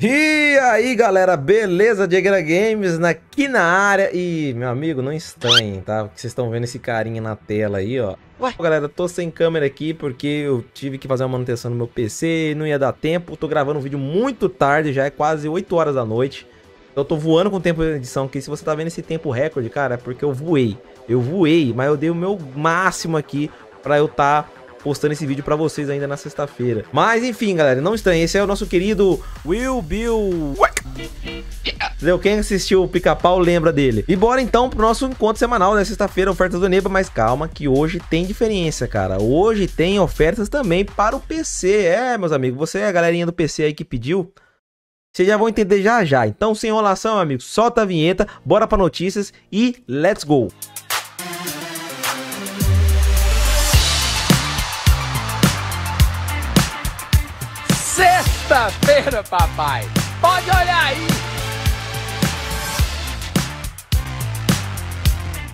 E aí galera, beleza? Diegueira Games aqui na área E meu amigo, não estranhem, tá? Porque vocês estão vendo esse carinha na tela aí, ó Ué? Galera, tô sem câmera aqui porque eu tive que fazer uma manutenção no meu PC Não ia dar tempo, tô gravando um vídeo muito tarde, já é quase 8 horas da noite eu tô voando com o tempo de edição aqui Se você tá vendo esse tempo recorde, cara, é porque eu voei Eu voei, mas eu dei o meu máximo aqui pra eu estar tá postando esse vídeo pra vocês ainda na sexta-feira. Mas enfim, galera, não estranhe, esse é o nosso querido Will Bill... Quem assistiu o Pica-Pau lembra dele. E bora então pro nosso encontro semanal, né? Sexta-feira, ofertas do Neba, mas calma que hoje tem diferença, cara. Hoje tem ofertas também para o PC. É, meus amigos, você é a galerinha do PC aí que pediu... Vocês já vão entender já já. Então, sem enrolação, amigo, solta a vinheta, bora para notícias e let's go! Sexta-feira, papai. Pode olhar aí.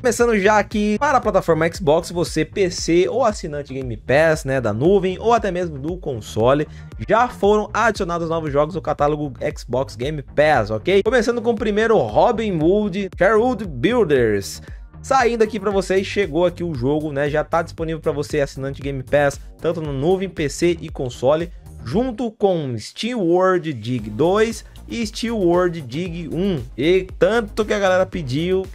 Começando já aqui para a plataforma Xbox, você PC ou assinante Game Pass, né, da nuvem ou até mesmo do console, já foram adicionados novos jogos no catálogo Xbox Game Pass, ok? Começando com o primeiro Robin Hood Sherwood Builders. Saindo aqui para vocês, chegou aqui o jogo, né? Já está disponível para você assinante Game Pass, tanto no nuvem, PC e console junto com Steel World Dig 2 e Steel World Dig 1. E tanto que a galera pediu,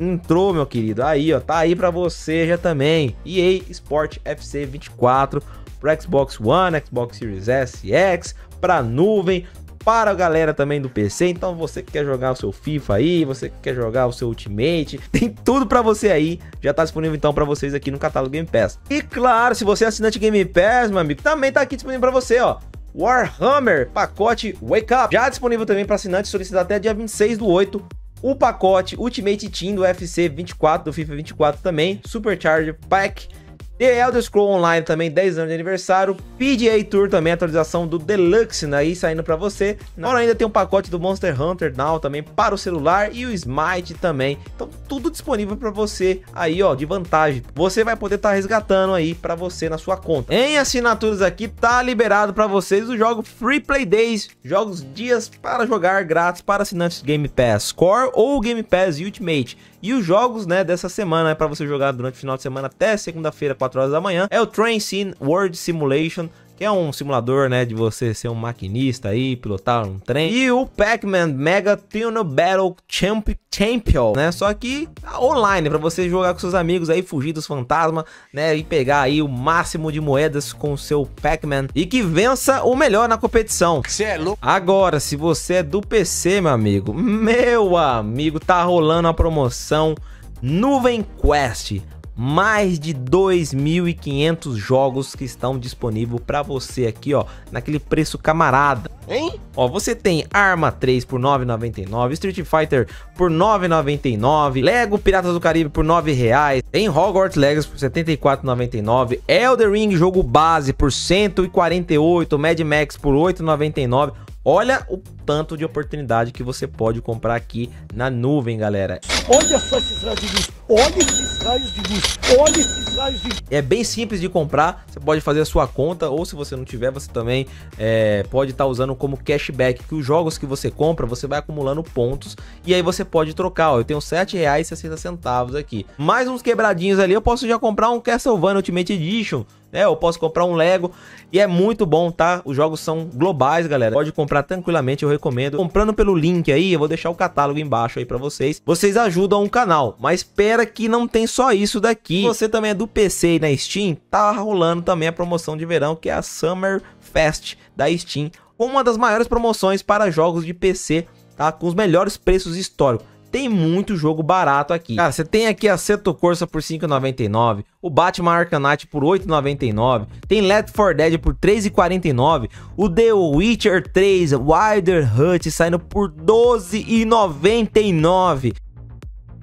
entrou, meu querido. Aí, ó, tá aí para você já também. EA Sport FC 24 para Xbox One, Xbox Series S X, para nuvem, para a galera também do PC. Então você que quer jogar o seu FIFA aí, você que quer jogar o seu Ultimate, tem tudo para você aí. Já tá disponível então para vocês aqui no catálogo Game Pass. E claro, se você é assinante Game Pass, meu amigo, também tá aqui disponível para você, ó. Warhammer, pacote Wake Up, já disponível também para assinantes, solicitado até dia 26 do 8. O pacote Ultimate Team do UFC 24, do FIFA 24 também, Supercharger Pack The Elder Scroll Online também, 10 anos de aniversário. PGA Tour também, atualização do Deluxe né, aí saindo para você. Agora ainda tem um pacote do Monster Hunter Now também para o celular e o Smite também. Então tudo disponível para você aí, ó, de vantagem. Você vai poder estar tá resgatando aí para você na sua conta. Em assinaturas aqui tá liberado para vocês o jogo Free Play Days, jogos dias para jogar grátis para assinantes Game Pass Core ou Game Pass Ultimate. E os jogos, né, dessa semana é para você jogar durante o final de semana até segunda-feira, 4 horas da manhã. É o Train Sim World Simulation, que é um simulador, né, de você ser um maquinista aí, pilotar um trem. E o Pac-Man Mega Tunnel Battle Champ Champion, né? Só que online, para você jogar com seus amigos aí, fugir dos fantasmas, né? E pegar aí o máximo de moedas com o seu Pac-Man e que vença o melhor na competição. Cê é louco. Agora, se você é do PC, meu amigo, meu amigo, tá rolando a promoção Nuvem Quest mais de 2.500 jogos que estão disponíveis para você aqui, ó, naquele preço camarada. Hein? Ó, você tem Arma 3 por 9,99, Street Fighter por 9,99, Lego Piratas do Caribe por 9 reais, tem Hogwarts Legacy por 74,99, Elder Ring jogo base por 148, Mad Max por 8,99. Olha o tanto de oportunidade que você pode comprar aqui na nuvem, galera. Olha só esses raios de luz, olha esses raios de luz, olha esses raios de luz. É bem simples de comprar, você pode fazer a sua conta, ou se você não tiver, você também é, pode estar tá usando como cashback, que os jogos que você compra, você vai acumulando pontos, e aí você pode trocar, ó, eu tenho R$ 7,60 aqui. Mais uns quebradinhos ali, eu posso já comprar um Castlevania Ultimate Edition, né? Eu posso comprar um Lego e é muito bom, tá? Os jogos são globais, galera. Pode comprar tranquilamente, eu recomendo. Comprando pelo link aí, eu vou deixar o catálogo embaixo aí para vocês. Vocês ajudam o canal, mas espera que não tem só isso daqui. Você também é do PC e na Steam, tá rolando também a promoção de verão, que é a Summer Fest da Steam, uma das maiores promoções para jogos de PC, tá? Com os melhores preços históricos tem muito jogo barato aqui. Cara, você tem aqui a Seto Corsa por 5,99, o Batman Arcanite por 8,99, tem Left 4 Dead por 3,49, o The Witcher 3 Wilder Hut saindo por 12,99.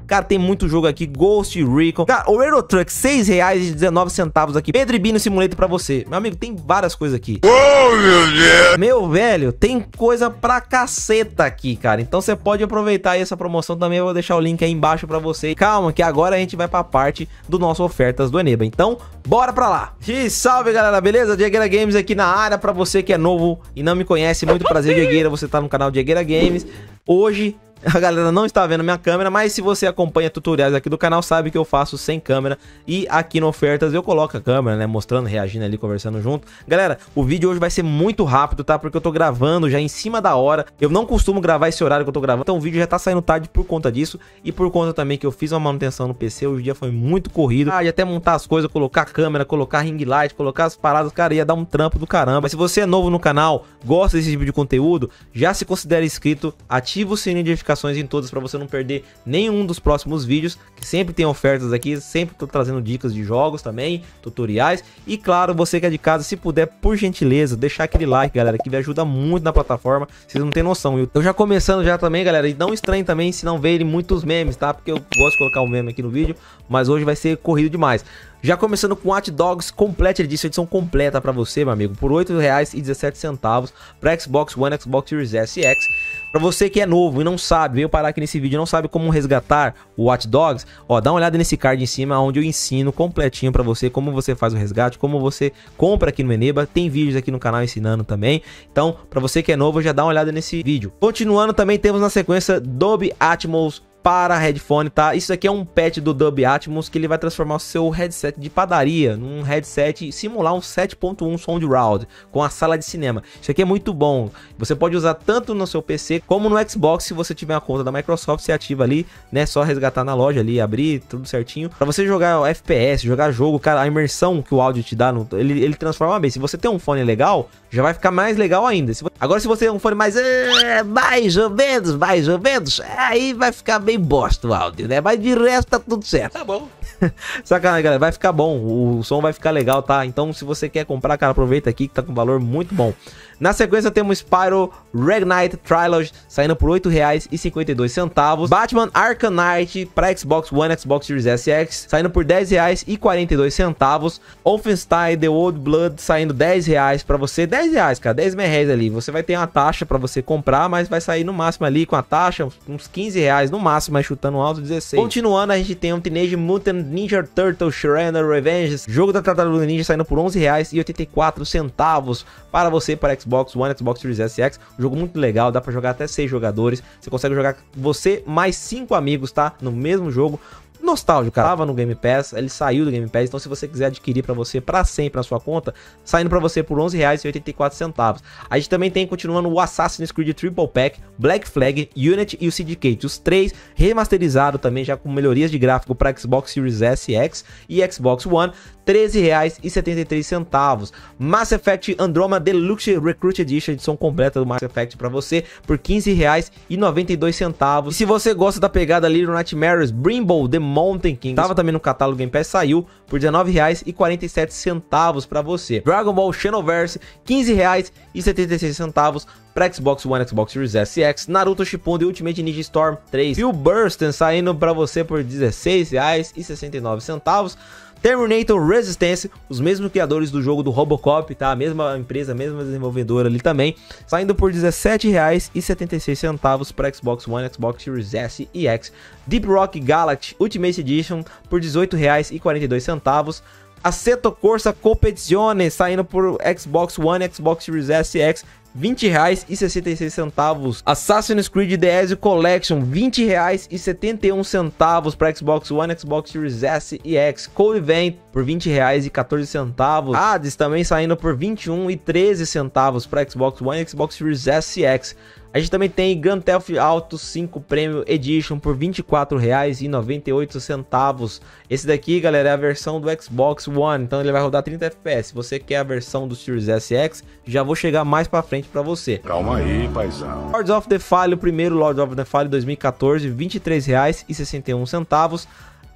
Cara, tem muito jogo aqui, Ghost Recon. Cara, o Euro Truck, R$6,19 aqui. Pedro e Bino Simulator pra você. Meu amigo, tem várias coisas aqui. Oh, meu Deus! Meu velho, tem coisa pra caceta aqui, cara. Então você pode aproveitar essa promoção também. Eu vou deixar o link aí embaixo pra você. Calma, que agora a gente vai pra parte do nosso ofertas do Eneba. Então, bora pra lá. E salve, galera, beleza? Diegueira Games aqui na área pra você que é novo e não me conhece. Muito prazer, Diegueira. Você tá no canal Diegueira Games. Hoje a galera não está vendo minha câmera, mas se você acompanha tutoriais aqui do canal, sabe que eu faço sem câmera. E aqui no Ofertas eu coloco a câmera, né? Mostrando, reagindo ali, conversando junto. Galera, o vídeo hoje vai ser muito rápido, tá? Porque eu tô gravando já em cima da hora. Eu não costumo gravar esse horário que eu tô gravando, então o vídeo já tá saindo tarde por conta disso. E por conta também que eu fiz uma manutenção no PC, hoje o dia foi muito corrido. Ah, e até montar as coisas, colocar a câmera, colocar ring light, colocar as paradas, cara, ia dar um trampo do caramba. Mas se você é novo no canal, gosta desse tipo de conteúdo, já se considera inscrito, ativa o sininho de notificações em todas para você não perder nenhum dos próximos vídeos, que sempre tem ofertas aqui, sempre tô trazendo dicas de jogos também, tutoriais. E claro, você que é de casa, se puder, por gentileza, deixar aquele like, galera, que me ajuda muito na plataforma, vocês não tem noção. Eu já começando já também, galera, e não estranhe também se não verem muitos memes, tá? Porque eu gosto de colocar um meme aqui no vídeo, mas hoje vai ser corrido demais. Já começando com Watch Dogs Complete Edition, edição completa para você, meu amigo, por R$ 8,17 para Xbox One, Xbox Series S e X. Para você que é novo e não sabe, veio parar aqui nesse vídeo não sabe como resgatar o Watch Dogs, ó, dá uma olhada nesse card em cima onde eu ensino completinho para você como você faz o resgate, como você compra aqui no Eneba, tem vídeos aqui no canal ensinando também. Então, para você que é novo, já dá uma olhada nesse vídeo. Continuando também temos na sequência Dolby Atmos para headphone, tá? Isso aqui é um patch do Dub Atmos que ele vai transformar o seu headset de padaria num headset simular um 7.1 Sound Round com a sala de cinema. Isso aqui é muito bom. Você pode usar tanto no seu PC como no Xbox se você tiver a conta da Microsoft, você ativa ali, né? Só resgatar na loja ali, abrir tudo certinho. Para você jogar FPS, jogar jogo, cara, a imersão que o áudio te dá, no, ele, ele transforma bem. Se você tem um fone legal, já vai ficar mais legal ainda. Se, agora se você tem um fone mais é, mais ou menos, mais ou menos, aí vai ficar bem bosta o áudio, né? Mas de resto tá tudo certo. Tá bom. Sacanagem, galera. Vai ficar bom. O som vai ficar legal, tá? Então, se você quer comprar, cara, aproveita aqui que tá com valor muito bom. Na sequência, temos Spyro Reignite Trilogy saindo por R$ 8,52. Batman Arkham Knight para Xbox One, Xbox Series S X saindo por R$ 10,42. Wolfenstein The Old Blood saindo R$ 10 para você. R$ 10, cara. 10 reais ali. Você vai ter uma taxa para você comprar, mas vai sair no máximo ali com a taxa uns 15 reais no máximo, mas chutando alto 16. Continuando, a gente tem um Teenage Mutant Ninja Turtle Shredder Revenge, jogo da Tartaruga Ninja saindo por R$ 11,84 para você para Xbox One, Xbox Series S X. Um jogo muito legal, dá para jogar até seis jogadores. Você consegue jogar você mais cinco amigos, tá? No mesmo jogo nostálgico, cara. Tava no Game Pass, ele saiu do Game Pass, então se você quiser adquirir para você para sempre na sua conta, saindo para você por R$11,84. A gente também tem continuando o Assassin's Creed Triple Pack, Black Flag, Unity e o Syndicate, os três remasterizados também já com melhorias de gráfico para Xbox Series S, X e Xbox One. R$13,73. Mass Effect Andromeda Deluxe Recruit Edition, edição completa do Mass Effect para você, por R$15,92. E se você gosta da pegada Little Nightmares, Brimble The Mountain King, tava também no catálogo Game Pass, saiu por R$19,47 para você. Dragon Ball Xenoverse, R$15,76 para Xbox One, Xbox Series S X, Naruto Shippuden Ultimate Ninja Storm 3 e o Bursten saindo para você por R$16,69. Terminator Resistance, os mesmos criadores do jogo do Robocop, tá? A mesma empresa, a mesma desenvolvedora ali também, saindo por R$17,76 para Xbox One, Xbox Series S e X. Deep Rock Galactic Ultimate Edition por R$18,42. Assetto Corsa Competizione saindo por Xbox One, Xbox Series S e X 20 reais e 66 centavos. Assassin's Creed The Ezio Collection, 20 reais e 71 centavos para Xbox One, Xbox Series S e X. Code Vein por 20 reais e 14 centavos. Hades também saindo por 21 e 13 centavos para Xbox One, Xbox Series S e X. A gente também tem Grand Theft Auto 5 Premium Edition por R$ 24,98. Esse daqui, galera, é a versão do Xbox One, então ele vai rodar 30 FPS. Se você quer a versão do Series SX, já vou chegar mais para frente para você. Calma aí, paizão. Lords of the Fallen, o primeiro Lords of the Fallen 2014, R$ 23,61.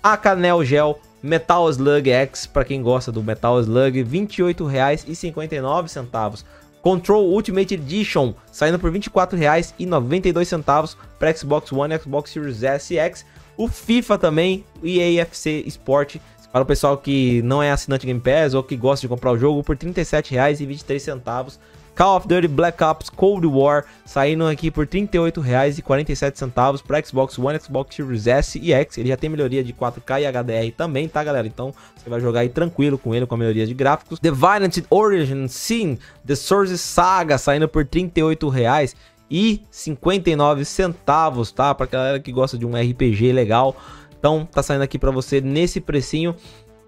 A Canel Gel Metal Slug X, para quem gosta do Metal Slug, R$ 28,59. Control Ultimate Edition, saindo por R$ 24,92 para Xbox One e Xbox Series S e X. O FIFA também, o EAFC Sport, para o pessoal que não é assinante Game Pass ou que gosta de comprar o jogo por R$ 37,23. Call of Duty Black Ops Cold War saindo aqui por R$ 38,47 para Xbox One, Xbox Series S e X. Ele já tem melhoria de 4K e HDR também, tá, galera? Então você vai jogar aí tranquilo com ele, com a melhoria de gráficos. The Violent Origin Sim, The Source Saga saindo por R$ 38,00 e 59 centavos, tá? Para galera que gosta de um RPG legal. Então tá saindo aqui para você nesse precinho.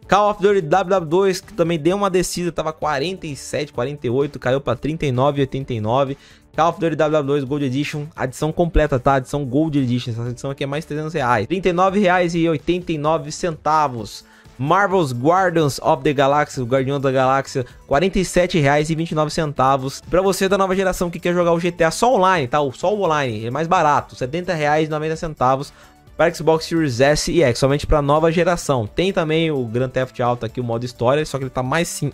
Call of Duty WW2 que também deu uma descida, tava 47, 48, caiu para 39,89. Call of Duty WW2 Gold Edition, adição completa, tá? Adição Gold Edition, essa edição aqui é mais 300 reais. R$ 39,89. Marvel's Guardians of the Galaxy, o Guardião da Galáxia, R$ 47,29. Para você da nova geração que quer jogar o GTA só online, tá? Só o online, é mais barato, R$ 70,90 para Xbox Series S e X, somente para nova geração. Tem também o Grand Theft Auto aqui, o modo história, só que ele tá mais sim,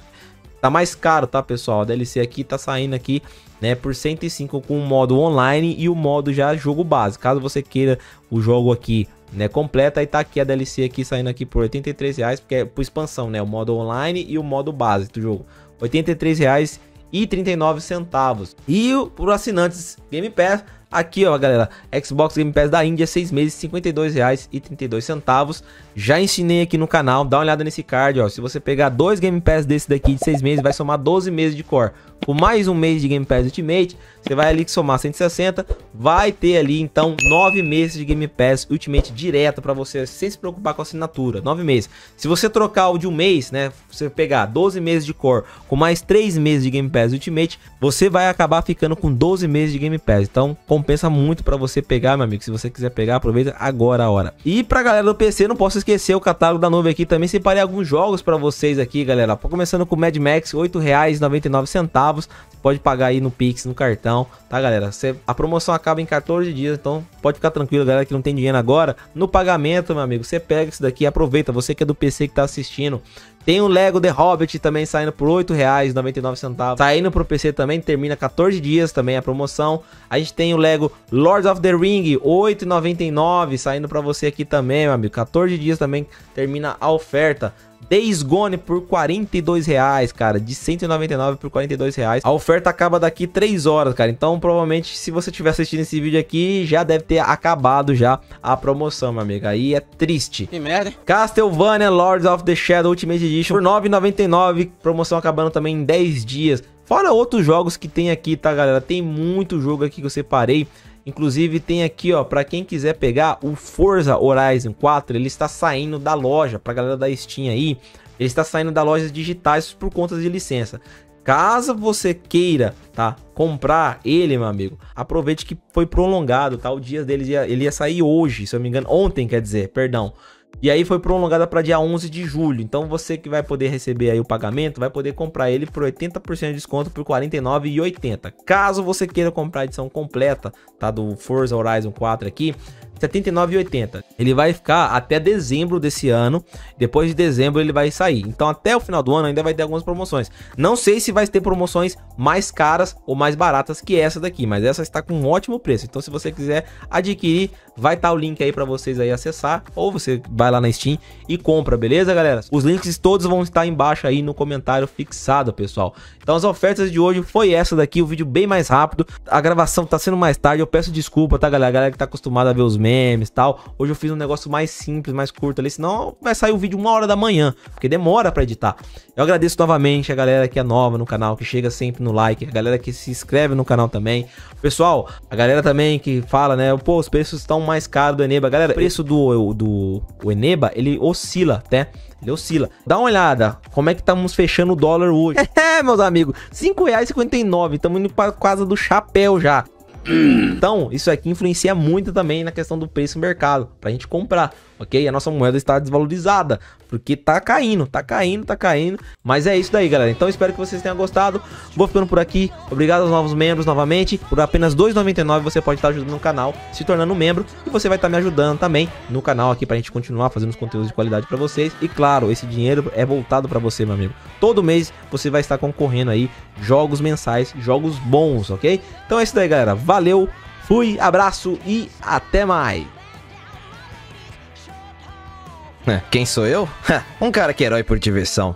tá mais caro, tá, pessoal? A DLC aqui tá saindo aqui, né, por 105 com o modo online e o modo já jogo base. Caso você queira o jogo aqui, né, completa, aí tá aqui a DLC aqui saindo aqui por 83 reais, porque é por expansão, né, o modo online e o modo base do jogo. 83 reais e 39 centavos. E por assinantes Game Pass Aqui, ó, galera, Xbox Game Pass da Índia, 6 meses, R$ 52,32. Já ensinei aqui no canal, dá uma olhada nesse card, ó. Se você pegar dois Game Pass desse daqui de 6 meses, vai somar 12 meses de core. Com mais um mês de Game Pass Ultimate, você vai ali somar 160, vai ter ali então 9 meses de Game Pass Ultimate direto para você, sem se preocupar com a assinatura. 9 meses. Se você trocar o de um mês, né, você pegar 12 meses de core com mais 3 meses de Game Pass Ultimate, você vai acabar ficando com 12 meses de Game Pass. Então, compensa muito para você pegar, meu amigo. Se você quiser pegar, aproveita agora a hora. E pra galera do PC, não posso esquecer o catálogo da nuvem aqui. Também separei alguns jogos para vocês aqui, galera. Começando com Mad Max, R$ 8,99. Pode pagar aí no Pix, no cartão, tá, galera? A promoção acaba em 14 dias, então pode ficar tranquilo, galera, que não tem dinheiro agora. No pagamento, meu amigo, você pega isso daqui, aproveita. Você que é do PC que tá assistindo, tem o Lego The Hobbit também saindo por R$ 8,99. Saindo pro PC também, termina 14 dias também a promoção. A gente tem o Lego Lords of the Ring, R$ 8,99, saindo para você aqui também, meu amigo. 14 dias também termina a oferta. Days Gone por 42 reais, cara, de 199 por 42 reais. A oferta acaba daqui 3 horas, cara, então provavelmente se você estiver assistindo esse vídeo aqui, já deve ter acabado já a promoção, meu amigo, aí é triste. Que merda. Castlevania Lords of the Shadow Ultimate Edition por 9,99, promoção acabando também em 10 dias. Fora outros jogos que tem aqui, tá, galera? Tem muito jogo aqui que eu separei. Inclusive tem aqui, ó, para quem quiser pegar o Forza Horizon 4, ele está saindo da loja, pra galera da Steam aí, ele está saindo da lojas digitais por conta de licença. Caso você queira, tá, comprar ele, meu amigo, aproveite que foi prolongado, tá? O dia dele ia, ele ia sair hoje, se eu não me engano, ontem, quer dizer, perdão. E aí foi prolongada para dia 11 de julho. Então você que vai poder receber aí o pagamento, vai poder comprar ele por 80% de desconto por R$ 49,80. Caso você queira comprar a edição completa, tá, do Forza Horizon 4 aqui, 79,80. Ele vai ficar até dezembro desse ano. Depois de dezembro ele vai sair. Então até o final do ano ainda vai ter algumas promoções. Não sei se vai ter promoções mais caras ou mais baratas que essa daqui, mas essa está com um ótimo preço. Então se você quiser adquirir, vai estar tá o link aí para vocês aí acessar ou você vai lá na Steam e compra, beleza, galera? Os links todos vão estar embaixo aí no comentário fixado, pessoal. Então as ofertas de hoje foi essa daqui, o vídeo bem mais rápido. A gravação tá sendo mais tarde, eu peço desculpa, tá, galera? A galera que tá acostumada a ver os memes e tal. Hoje eu fiz um negócio mais simples, mais curto ali, senão vai sair o vídeo uma hora da manhã, porque demora para editar. Eu agradeço novamente a galera que é nova no canal, que chega sempre no like, a galera que se inscreve no canal também. Pessoal, a galera também que fala, né? Pô, os preços estão mais caros do Eneba. Galera, o preço do, do o Eneba, ele oscila, até. Ele oscila. Dá uma olhada, como é que estamos fechando o dólar hoje. É, meus amigos, R$ 5,59. Estamos indo para casa do chapéu já. Então, isso aqui influencia muito também na questão do preço no mercado, para a gente comprar ok? A nossa moeda está desvalorizada, porque tá caindo, tá caindo, tá caindo. Mas é isso daí, galera. Então espero que vocês tenham gostado. Vou ficando por aqui. Obrigado aos novos membros novamente. Por apenas R$ 2,99 você pode estar ajudando o canal, se tornando membro. E você vai estar me ajudando também no canal aqui pra gente continuar fazendo os conteúdos de qualidade para vocês. E claro, esse dinheiro é voltado para você, meu amigo. Todo mês você vai estar concorrendo aí jogos mensais, jogos bons, ok? Então é isso daí, galera. Valeu, fui, abraço e até mais. Quem sou eu? um cara que é herói por diversão.